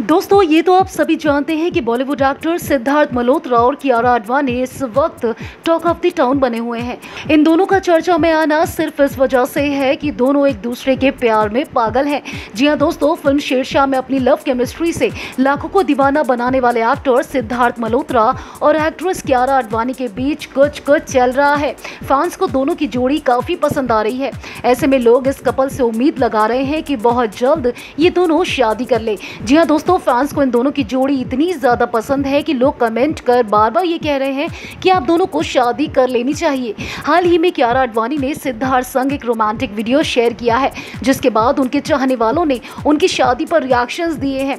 दोस्तों, ये तो आप सभी जानते हैं कि बॉलीवुड एक्टर सिद्धार्थ मल्होत्रा और कियारा आडवाणी इस वक्त टॉक ऑफ़ द टाउन बने हुए हैं। इन दोनों का चर्चा में आना सिर्फ़ इस वजह से है कि दोनों एक दूसरे के प्यार में पागल हैं। जी हाँ दोस्तों, फ़िल्म शेरशाह में अपनी लव केमिस्ट्री से लाखों को दीवाना बनाने वाले एक्टर सिद्धार्थ मल्होत्रा और एक्ट्रेस कियारा आडवाणी के बीच कुछ कुछ चल रहा है। फैंस को दोनों की जोड़ी काफ़ी पसंद आ रही है। ऐसे में लोग इस कपल से उम्मीद लगा रहे हैं कि बहुत जल्द ये दोनों शादी कर ले। जी हाँ दोस्तों फैंस को इन दोनों की जोड़ी इतनी ज़्यादा पसंद है कि लोग कमेंट कर बार बार ये कह रहे हैं कि आप दोनों को शादी कर लेनी चाहिए। हाल ही में कियारा आडवाणी ने सिद्धार्थ संग एक रोमांटिक वीडियो शेयर किया है, जिसके बाद उनके चाहने वालों ने उनकी शादी पर रिएक्शंस दिए हैं।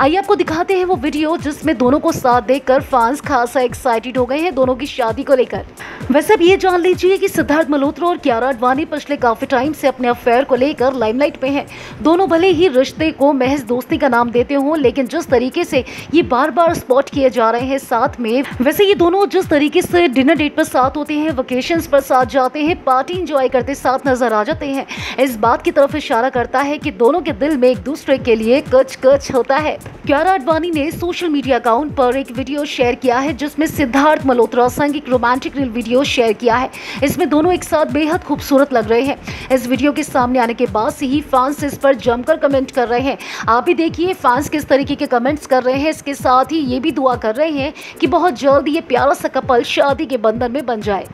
आइए आपको दिखाते हैं वो वीडियो जिसमें दोनों को साथ देखकर फैंस खासा एक्साइटेड हो गए हैं दोनों की शादी को लेकर। वैसे अब ये जान लीजिए कि सिद्धार्थ मल्होत्रा और क्यारा आडवाणी पिछले काफ़ी टाइम से अपने अफेयर को लेकर लाइमलाइट पे हैं। दोनों भले ही रिश्ते को महज दोस्ती का नाम देते हों लेकिन जिस तरीके से ये बार बार स्पॉट किए जा रहे हैं साथ में, वैसे ये दोनों जिस तरीके से डिनर डेट पर साथ होते हैं वेकेशन पर साथ जाते हैं पार्टी इंजॉय करते साथ नज़र आ जाते हैं, इस बात की तरफ़ इशारा करता है कि दोनों के दिल में एक दूसरे के लिए कच कच होता है। क्यारा आडवाणी ने सोशल मीडिया अकाउंट पर एक वीडियो शेयर किया है, जिसमें सिद्धार्थ मल्होत्रा संग एक रोमांटिक रील वीडियो शेयर किया है। इसमें दोनों एक साथ बेहद खूबसूरत लग रहे हैं। इस वीडियो के सामने आने के बाद से ही फैंस इस पर जमकर कमेंट कर रहे हैं। आप भी देखिए फैंस किस तरीके के कमेंट्स कर रहे हैं। इसके साथ ही ये भी दुआ कर रहे हैं कि बहुत जल्द ये प्यारा सा कपल शादी के बंधन में बन जाए।